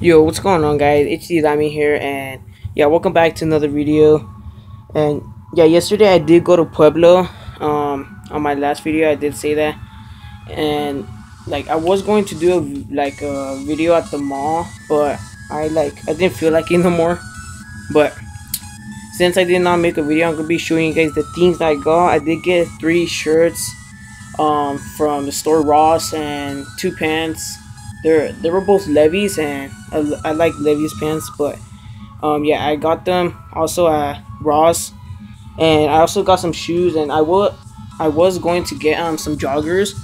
Yo, what's going on guys? HD Lamy here and yeah, welcome back to another video. And yeah, yesterday I did go to Pueblo. Um on my last video I did say that. And like I was going to do a, like a video at the mall, but I like I didn't feel like it no more. But since I did not make a video, I'm gonna be showing you guys the things that I got. I did get three shirts um, from the store Ross and two pants. They're they were both Levi's and I, I like Levi's pants, but um, yeah, I got them also at Ross, and I also got some shoes and I will I was going to get um some joggers,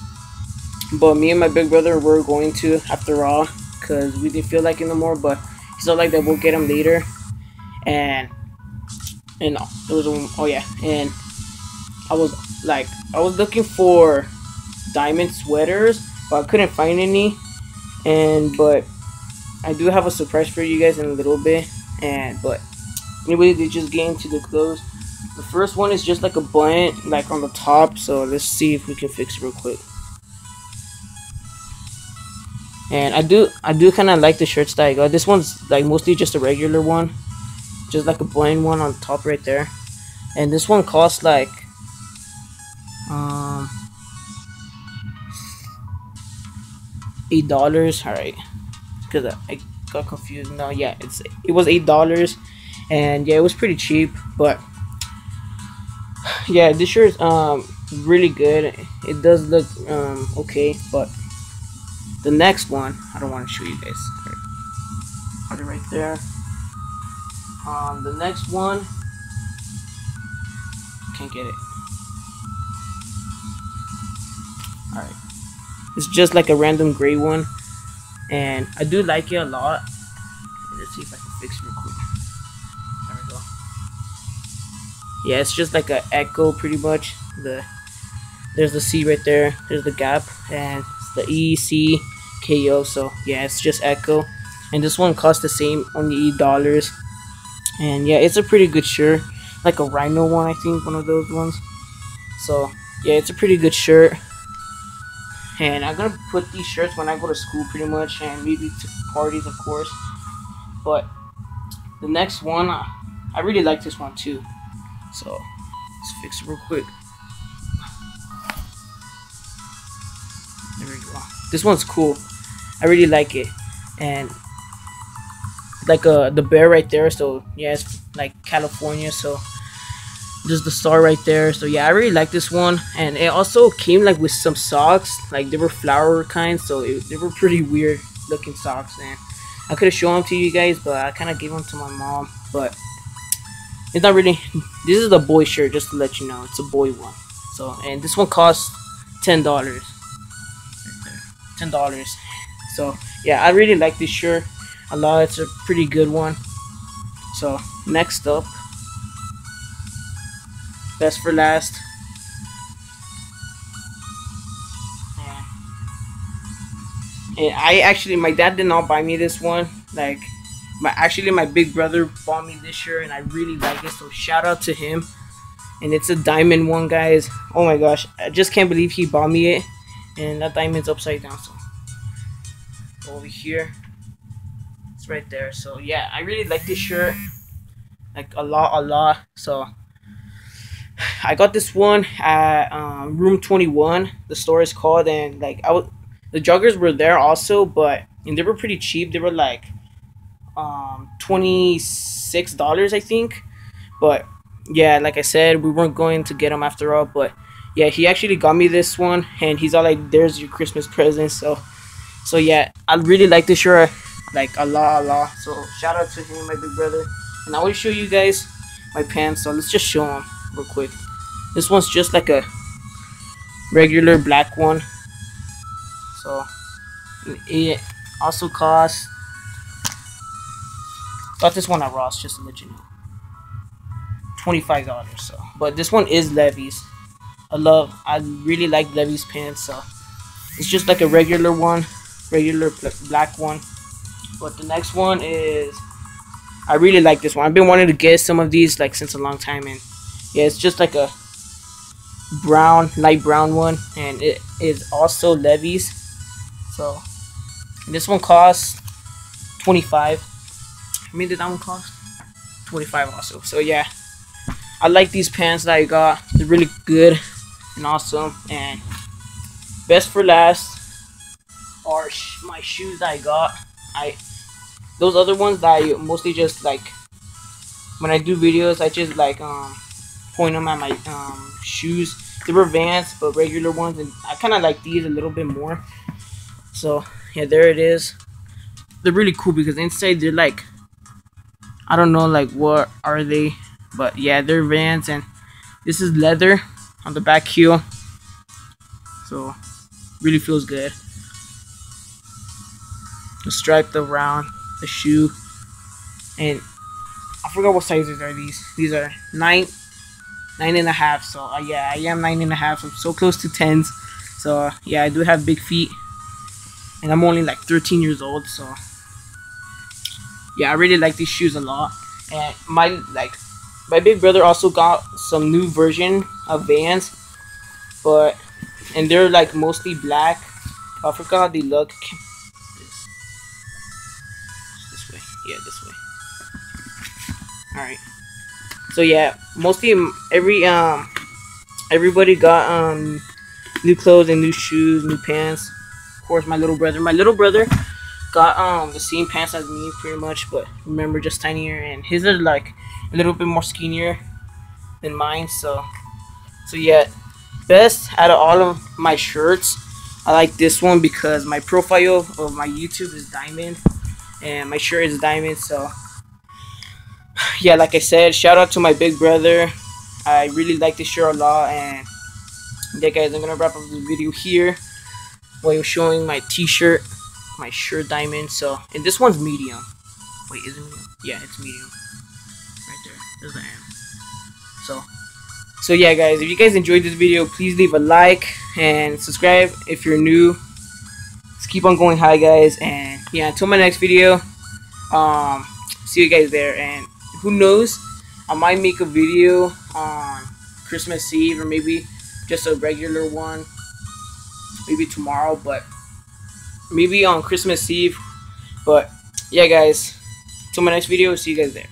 but me and my big brother were going to after all because we didn't feel like it no more. But he's not like that. We'll get them later, and and it was oh yeah, and I was like I was looking for diamond sweaters, but I couldn't find any. And but I do have a surprise for you guys in a little bit. And but anyway, they just get into the clothes. The first one is just like a button, like on the top. So let's see if we can fix it real quick. And I do, I do kind of like the shirts that I got. This one's like mostly just a regular one, just like a blind one on top right there. And this one costs like eight dollars. All right, because I, got confused. No, yeah, it's it was eight dollars, and yeah, it was pretty cheap. But yeah, this shirt is um really good. It does look um okay, but the next one I don't want to show you guys. Put it right there. Um, the next one can't get it. Alright. It's just like a random gray one. And I do like it a lot. Let's see if I can fix it real quick. There we go. Yeah, it's just like a Ecko pretty much. The there's the C right there. There's the gap and the E C K O. So yeah, it's just Ecko. And this one costs the same, only eight dollars. And yeah, it's a pretty good shirt. Like a rhino one, I think, one of those ones. So yeah, it's a pretty good shirt and I'm gonna put these shirts when I go to school pretty much and maybe to parties of course. But the next one I really like this one too. So let's fix it real quick. There we go. This one's cool. I really like it. And like uh the bear right there so yeah it's like California so just the star right there. So yeah i really like this one. And it also came like with some socks. Like they were flower kind so it, they were pretty weird looking socks and i could have shown them to you guys but i kind of gave them to my mom. But it's not really this is a boy shirt just to let you know. It's a boy one. So and this one costs ten dollars. Ten dollars. So yeah i really like this shirt a lot. It's a pretty good one. So next up Best for last. And I actually, my dad did not buy me this one. Like, my actually my big brother bought me this shirt, and I really like it. So shout out to him. And it's a diamond one, guys. Oh my gosh, I just can't believe he bought me it. And that diamond's upside down. So over here, it's right there. So yeah, I really like this shirt, like a lot, a lot. So I got this one at um, Rue21. The store is called, and like I was, the joggers were there also, but and they were pretty cheap. They were like um, twenty six dollars, I think. But yeah, like I said, we weren't going to get them after all. But yeah, he actually got me this one, and he's all like, "There's your Christmas present." So, so yeah, I really like this shirt, like a lot, a lot. So shout out to him, my big brother. And I will show you guys my pants. So let's just show them real quick. This one's just like a regular black one. So it also costs got this one at Ross just to let you know. Twenty-five dollars. So, but this one is Levi's. I love. I really like Levi's pants. So it's just like a regular one, regular black one. But the next one is. I really like this one. I've been wanting to get some of these like since a long time, and yeah, it's just like a brown, light brown one, and it is also Levi's. So this one costs 25. I mean, did that one cost? 25 also. So yeah, I like these pants that I got. They're really good and awesome. And best for last are sh my shoes that I got. I those other ones that I mostly just like when I do videos, I just like um point them at my um shoes. They were Vans, but regular ones, and I kind of like these a little bit more. So yeah, there it is. They're really cool because inside they're like I don't know like what are they, but yeah, they're Vans, and this is leather on the back heel. So really feels good. The stripe around the shoe, and I forgot what sizes are these. These are nine, nine and a half. So uh, yeah, I am nine and a half. I'm so close to tens. So uh, yeah, I do have big feet, and I'm only like 13 years old. So yeah, I really like these shoes a lot. And my like my big brother also got some new version of Vans, but and they're like mostly black. I forgot how they look. This, this way, yeah, this way. All right. So yeah, mostly every um everybody got um new clothes and new shoes, new pants. Of course, my little brother. My little brother got um the same pants as me pretty much, but remember just tinier and his are like a little bit more skinnier than mine. So so yeah, best out of all of my shirts, I like this one because my profile of my YouTube is diamond and my shirt is diamond. So yeah, like I said, shout out to my big brother. I really like this shirt a lot and yeah guys, I'm gonna wrap up the video here while showing my t-shirt my shirt diamond. So, and this one's medium. Wait, is it medium? Yeah, it's medium. Right there. There's the M. So, so yeah, guys, if you guys enjoyed this video, please leave a like and subscribe if you're new. Let's keep on going high, guys. And yeah, until my next video, um, see you guys there. And who knows, I might make a video on Christmas Eve or maybe just a regular one maybe tomorrow but maybe on Christmas Eve. But yeah, guys, till my next video, see you guys there.